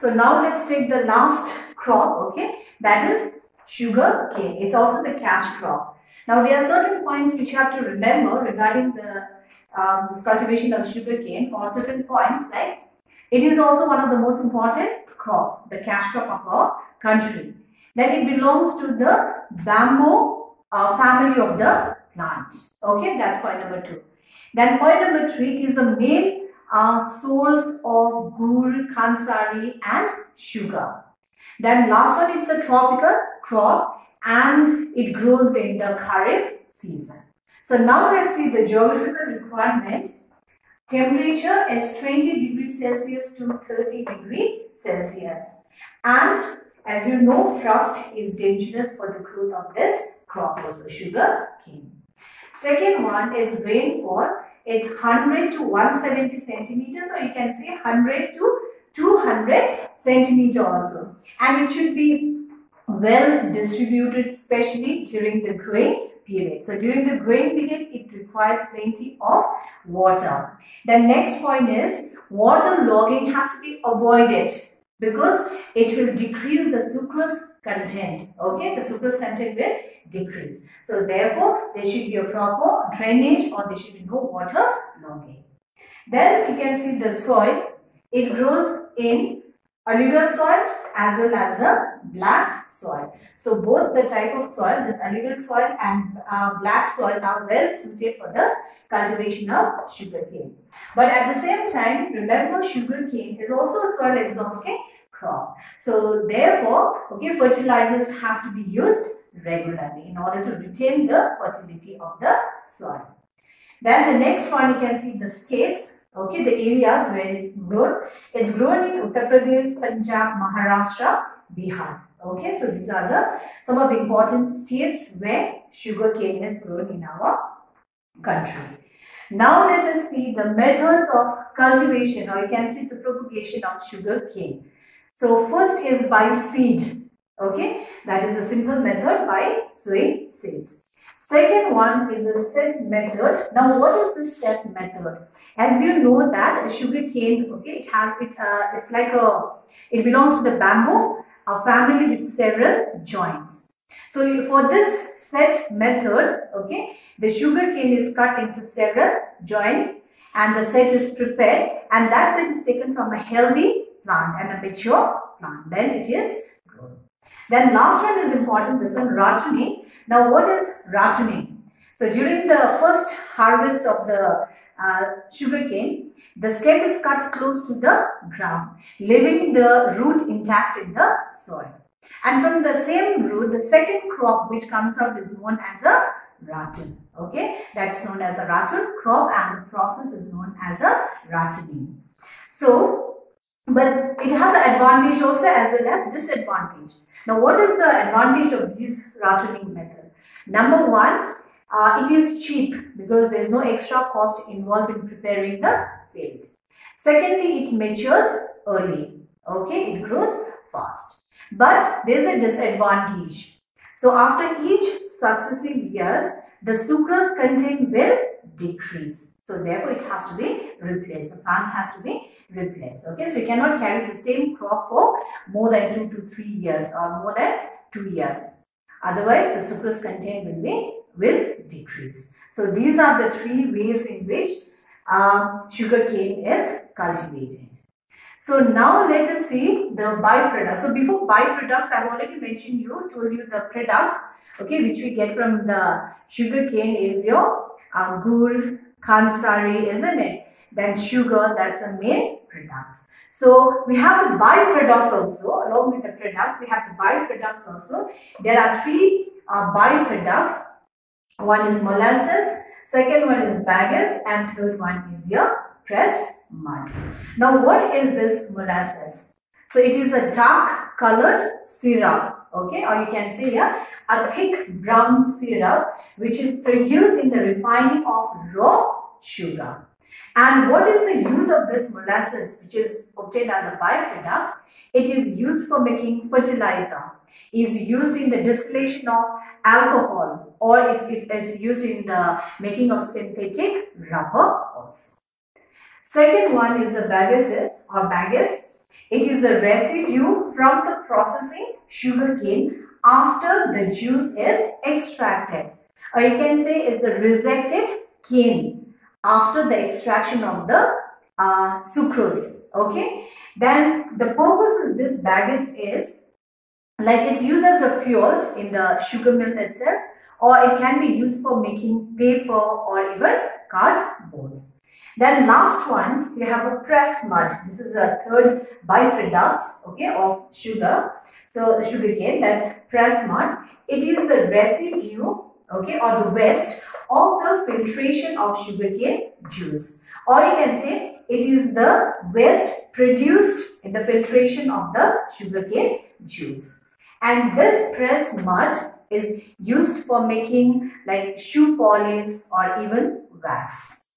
So now let's take the last crop, okay? That is sugar cane. It's also the cash crop. Now there are certain points which you have to remember regarding the um, cultivation of sugar cane or certain points like it is also one of the most important crop, the cash crop of our country. Then it belongs to the bamboo uh, family of the plant. Okay, that's point number two. Then point number three, it is a main uh, source of gur, khandsari and sugar. Then last one, it's a tropical crop and it grows in the Kharif season. So now let's see the geographical requirement. Temperature is 20 degrees Celsius to 30 degree Celsius. And as you know, frost is dangerous for the growth of this crop also, sugar cane. Second one is rainfall. It's 100 to 170 centimeters or you can say 100 to 200 centimeter also. And it should be well distributed especially during the growing period. So during the growing period it requires plenty of water. The next point is water logging has to be avoided because it will decrease the sucrose content. Okay, the sucrose content will decrease. So therefore there should be a proper drainage or there should be no water logging. Then you can see the soil. It grows in alluvial soil as well as the black soil. So both the type of soil, this alluvial soil and uh, black soil are well suited for the cultivation of sugarcane. But at the same time, remember sugarcane is also a soil exhausting crop. So therefore, okay, fertilizers have to be used regularly in order to retain the fertility of the soil. Then the next one you can see the states Okay, the areas where it's grown. It's grown in Uttar Pradesh, Punjab, Maharashtra, Bihar. Okay, so these are the some of the important states where sugar cane is grown in our country. Now let us see the methods of cultivation or you can see the propagation of sugar cane. So first is by seed. Okay, that is a simple method by sowing seeds. Second one is a set method. Now what is the set method? As you know that sugar cane, okay, it has it. Uh, it's like a. It belongs to the bamboo, a family with several joints. So for this set method, okay, the sugar cane is cut into several joints and the set is prepared and that set is taken from a healthy plant and a mature plant. Then it is grown. Then last one is important, this one ratooning. Now what is ratooning? So during the first harvest of the uh, sugarcane, the stem is cut close to the ground, leaving the root intact in the soil. And from the same root, the second crop which comes out is known as a ratoon. Okay, that's known as a ratoon crop and the process is known as a ratooning. So, but it has an advantage also as well as disadvantage. Now, what is the advantage of this ratooning method? Number one, uh, it is cheap because there is no extra cost involved in preparing the field. Secondly, it matures early. Okay, it grows fast. But there is a disadvantage. So after each successive years, the sucrose content will decrease. So therefore, it has to be replaced. The plant has to be replaced. Okay, so you cannot carry the same crop for more than two to three years or more than two years. Otherwise, the sucrose content will be will decrease. So these are the three ways in which uh, sugar cane is cultivated. So now let us see the byproducts. So before byproducts, I've already mentioned you, told you the products, okay, which we get from the sugar cane is your uh, gur, khandsari, isn't it? Then sugar, that's a main So we have the byproducts also, along with the products, we have the byproducts also. There are three uh, byproducts one is molasses, second one is bagasse and third one is your pressed mud. Now what is this molasses? So it is a dark colored syrup, okay, or you can say yeah, a thick brown syrup which is produced in the refining of raw sugar. And what is the use of this molasses which is obtained as a byproduct? It is used for making fertilizer, is used in the distillation of alcohol or it's, it's used in the making of synthetic rubber also. Second one is the bagasse or bagasse. It is the residue from the processing sugarcane after the juice is extracted. Or you can say it's a rejected cane after the extraction of the uh, sucrose. Okay. Then the purpose of this bagasse is like it's used as a fuel in the sugar mill itself or it can be used for making paper or even cardboards. Then last one, we have a press mud. This is a third byproduct, okay, of sugar. So sugar cane, that's press mud. It is the residue, okay, or the waste of the filtration of sugarcane juice. Or you can say it is the waste produced in the filtration of the sugarcane juice. And this press mud is used for making like shoe polish or even wax.